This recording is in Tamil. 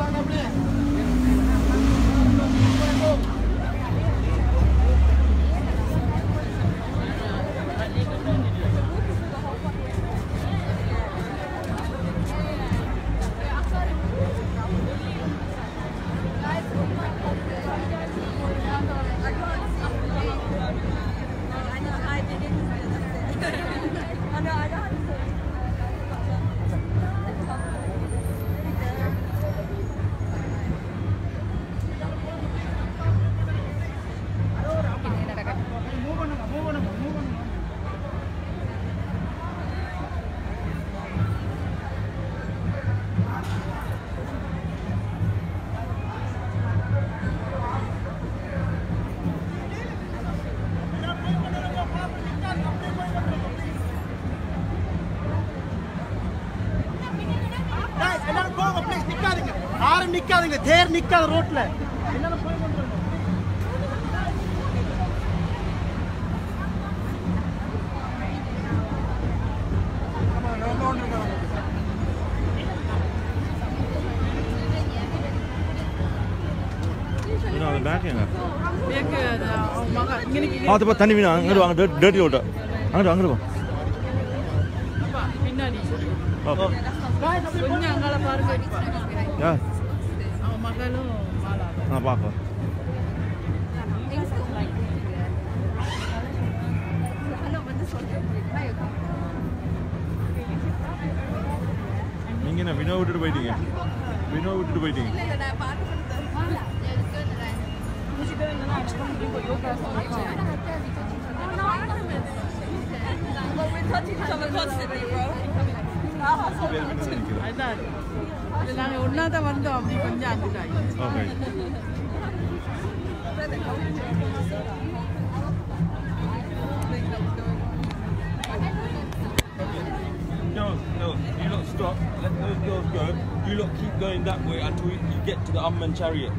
lá, Gabriel. யாரும் நிக்காதீங்க. தேர் நிக்காத ரோட்ல. தண்ணி மீனா அங்கிட்டு வாங்க டேர்ட்டி ஓட்ட அங்கிட்டு அங்கிட்டு வா பின்னாடி. மகளும் நான் பார்க்க நீங்க என்ன வினோ விட்டுட்டு போயிட்டீங்க வினோ விட்டுட்டு போயிட்டீங்க நினைக்கிறேன் அதுதான் இது நாங்கள் ஒன்றா தான் வந்தோம் அப்படி கொஞ்சம் அங்கிட்டாய் okay No, no, you lot stop, let those girls go. You lot keep going that way until you you get to the unmanned chariot.